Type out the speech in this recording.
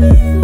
you.